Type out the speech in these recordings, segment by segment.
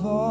of all.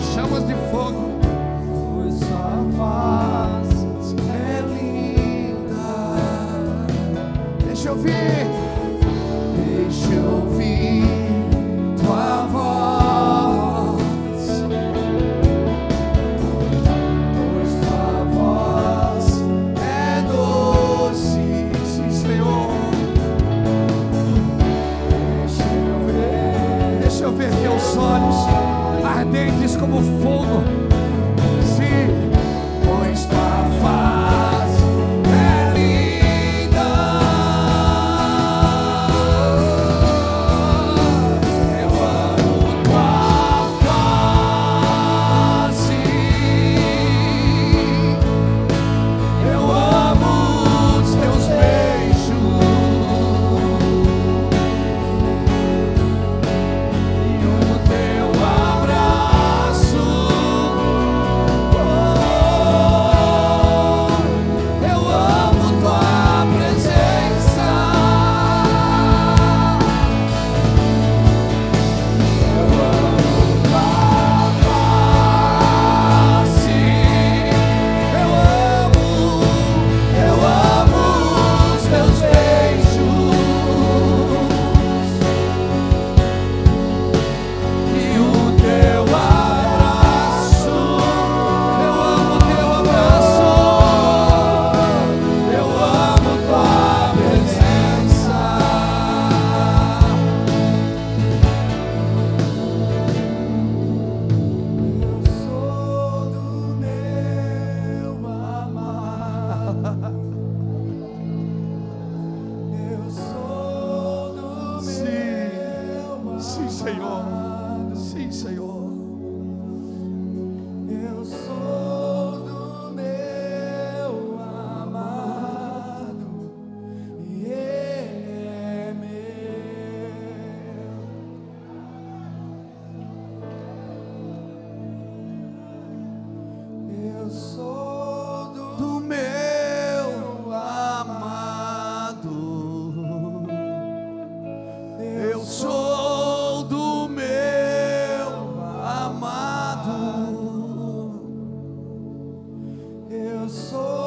chamas de fogo. soul.